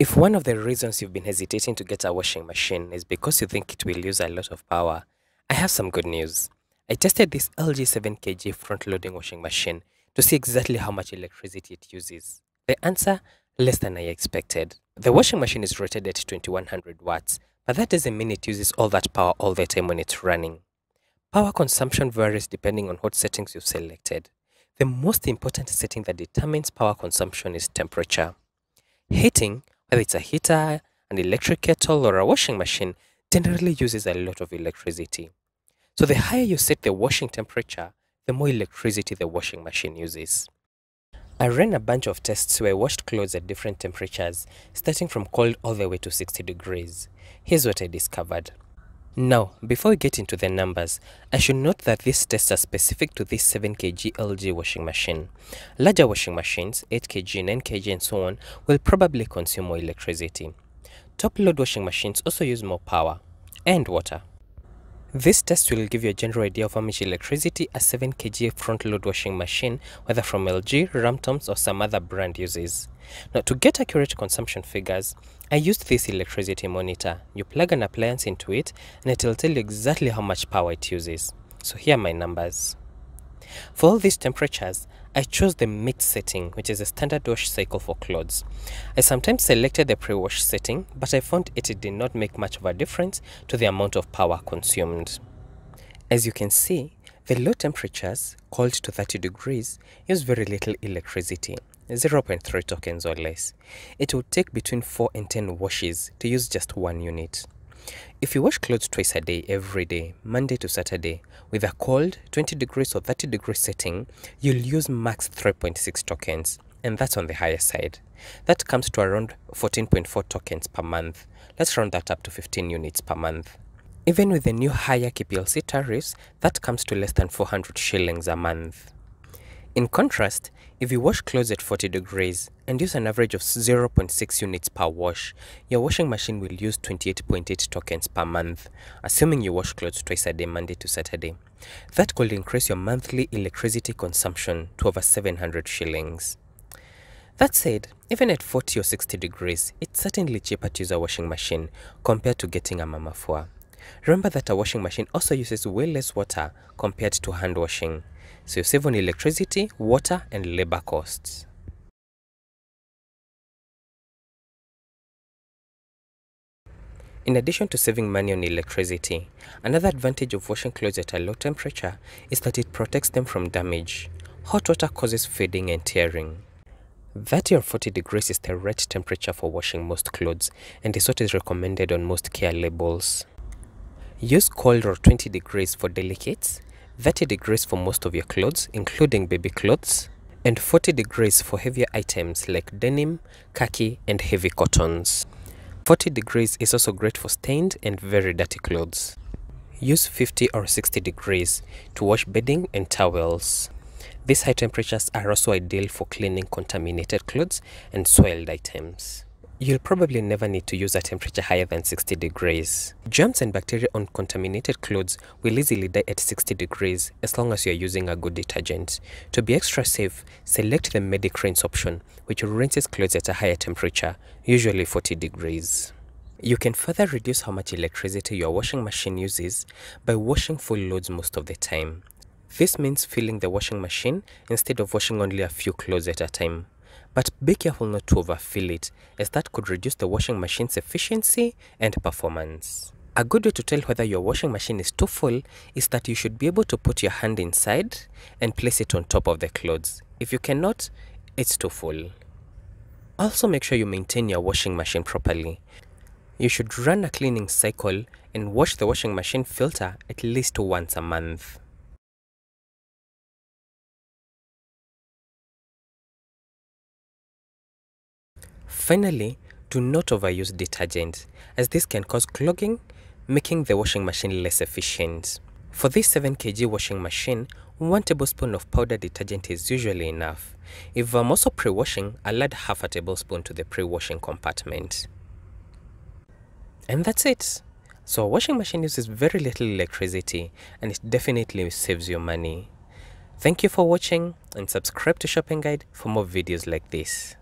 If one of the reasons you've been hesitating to get a washing machine is because you think it will use a lot of power, I have some good news. I tested this LG 7kg front-loading washing machine to see exactly how much electricity it uses. The answer, less than I expected. The washing machine is rated at 2100 watts, but that doesn't mean it uses all that power all the time when it's running. Power consumption varies depending on what settings you've selected. The most important setting that determines power consumption is temperature. Heating, whether it's a heater, an electric kettle, or a washing machine, generally uses a lot of electricity. So the higher you set the washing temperature, the more electricity the washing machine uses. I ran a bunch of tests where I washed clothes at different temperatures, starting from cold all the way to 60 degrees. Here's what I discovered. Now, before we get into the numbers, I should note that these tests are specific to this 7kg LG washing machine. Larger washing machines, 8kg, 9kg and so on, will probably consume more electricity. Top load washing machines also use more power and water. This test will give you a general idea of how much electricity a 7kg front load washing machine, whether from LG, Ramtons or some other brand uses. Now to get accurate consumption figures, I used this electricity monitor. You plug an appliance into it and it will tell you exactly how much power it uses. So here are my numbers. For all these temperatures, I chose the mid setting, which is a standard wash cycle for clothes. I sometimes selected the pre-wash setting, but I found it did not make much of a difference to the amount of power consumed. As you can see, the low temperatures, cold to 30 degrees, use very little electricity, 0.3 tokens or less. It would take between 4 and 10 washes to use just one unit. If you wash clothes twice a day every day, Monday to Saturday, with a cold 20 degrees or 30 degrees setting, you'll use max 3.6 tokens, and that's on the higher side. That comes to around 14.4 tokens per month. Let's round that up to 15 units per month. Even with the new higher KPLC tariffs, that comes to less than 400 shillings a month. In contrast, if you wash clothes at 40 degrees and use an average of 0.6 units per wash, your washing machine will use 28.8 tokens per month, assuming you wash clothes twice a day, Monday to Saturday. That could increase your monthly electricity consumption to over 700 shillings. That said, even at 40 or 60 degrees, it's certainly cheaper to use a washing machine compared to getting a mamafua. Remember that a washing machine also uses way less water compared to hand washing so you save on electricity, water and labor costs. In addition to saving money on electricity, another advantage of washing clothes at a low temperature is that it protects them from damage. Hot water causes fading and tearing. 30 or 40 degrees is the right temperature for washing most clothes and is what is recommended on most care labels. Use cold or 20 degrees for delicates 30 degrees for most of your clothes, including baby clothes, and 40 degrees for heavier items like denim, khaki, and heavy cottons. 40 degrees is also great for stained and very dirty clothes. Use 50 or 60 degrees to wash bedding and towels. These high temperatures are also ideal for cleaning contaminated clothes and soiled items. You'll probably never need to use a temperature higher than 60 degrees. Germs and bacteria on contaminated clothes will easily die at 60 degrees as long as you're using a good detergent. To be extra safe, select the Medic Rinse option, which rinses clothes at a higher temperature, usually 40 degrees. You can further reduce how much electricity your washing machine uses by washing full loads most of the time. This means filling the washing machine instead of washing only a few clothes at a time. But be careful not to overfill it, as that could reduce the washing machine's efficiency and performance. A good way to tell whether your washing machine is too full is that you should be able to put your hand inside and place it on top of the clothes. If you cannot, it's too full. Also make sure you maintain your washing machine properly. You should run a cleaning cycle and wash the washing machine filter at least once a month. Finally, do not overuse detergent as this can cause clogging, making the washing machine less efficient. For this 7 kg washing machine, 1 tablespoon of powder detergent is usually enough. If I'm also pre-washing, I'll add half a tablespoon to the pre-washing compartment. And that's it. So a washing machine uses very little electricity and it definitely saves you money. Thank you for watching and subscribe to Shopping Guide for more videos like this.